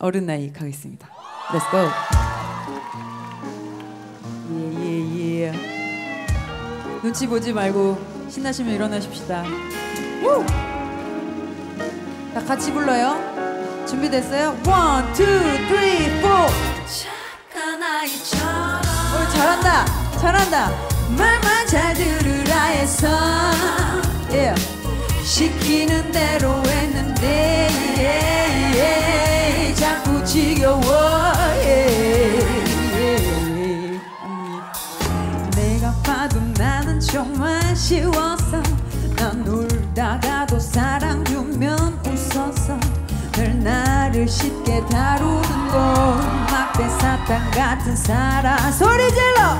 어른 나이 가겠습니다. Let's go. 예예예. 예, 예. 눈치 보지 말고 신나시면 일어나십시다. 우! 다 같이 불러요. 준비됐어요? One, two, three, four. 착한 아이처럼 오, 잘한다. 잘한다. 말만 잘 들으라 해서 예. 시키는 대로 했는데 봐도 나는 정말 쉬웠어 난 울다가도 사랑 주면 웃었어 늘 나를 쉽게 다루는 건 막대 사탕 같은 사람 소리 질러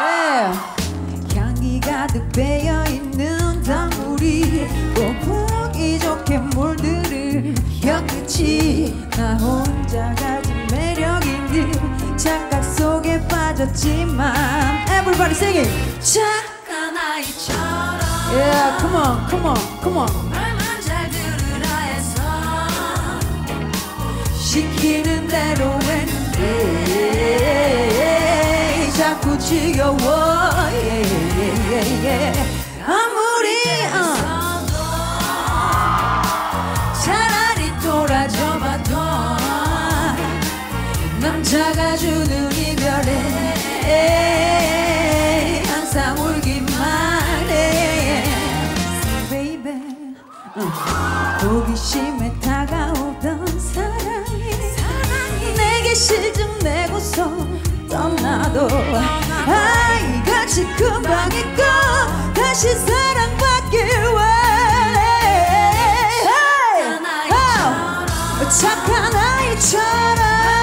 예. 향기 가득 배어 속에 빠졌지만 Everybody singing 착한 아이처럼 Yeah come on come on come on 말만 잘 들으라 해서 시키는 대로 했는데 자꾸 지겨워 yeah, yeah, yeah. 아무리 어. 차라리 돌아줘봐도 남자가 주는 이 별에 항상 울기만 해 baby 응. 호기심에 다가오던 사랑이 내게 실증 내고서 떠나도 아이같이 금방 잊고 다시 사랑받길 원해 Hey! Oh! 착한 아이처럼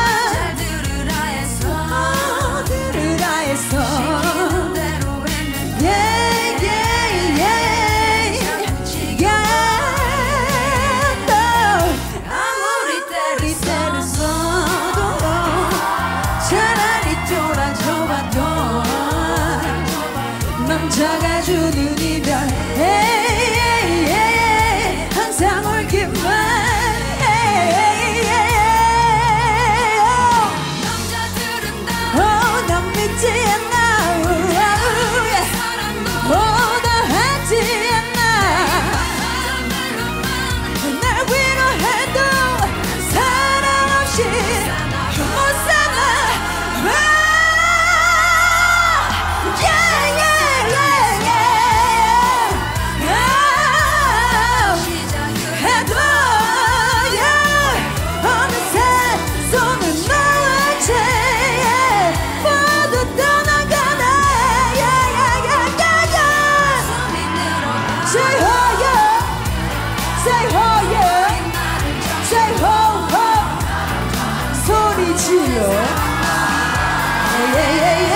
남자가 주는 이별. yeah, yeah, yeah.